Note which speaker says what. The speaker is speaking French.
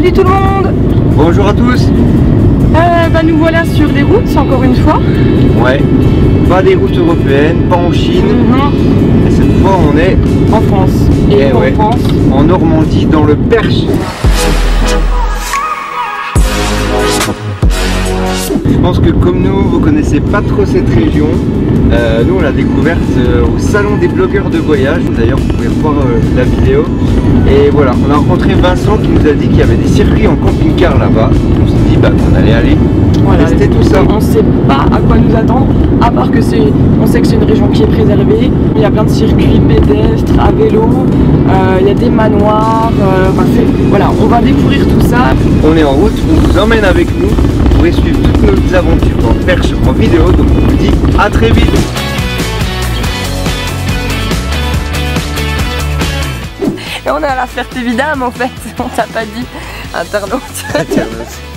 Speaker 1: Salut tout le monde
Speaker 2: Bonjour à tous
Speaker 1: euh, bah, Nous voilà sur des routes, encore une fois.
Speaker 2: Ouais, pas des routes européennes, pas en Chine.
Speaker 1: Mhm.
Speaker 2: Et cette fois on est
Speaker 1: En France. Et
Speaker 2: Eh
Speaker 1: en
Speaker 2: ouais.
Speaker 1: France.
Speaker 2: en Normandie, dans le Perche. Je pense que comme nous, vous connaissez pas trop cette région. Euh, nous on l'a découverte euh, au salon des blogueurs de voyage. D'ailleurs vous pouvez voir euh, la vidéo. Et voilà, on a rencontré Vincent qui nous a dit qu'il y avait des circuits en camping-car là-bas. On s'est dit bah, qu'on allait aller
Speaker 1: Voilà.
Speaker 2: tester tout ça.
Speaker 1: On sait pas à quoi nous attendre, à part que c'est, on sait que c'est une région qui est préservée. Il y a plein de circuits pédestres, à vélo, euh, il y a des manoirs. euh, enfin, voilà, on va découvrir tout ça.
Speaker 2: On est en route, on vous emmène avec nous. Vous pourrez suivre toutes nos aventures le Perche en vidéo. Donc on vous dit à très vite.
Speaker 1: On est à la Ferté-Vidame en fait, on t'a pas dit, internaute. Ils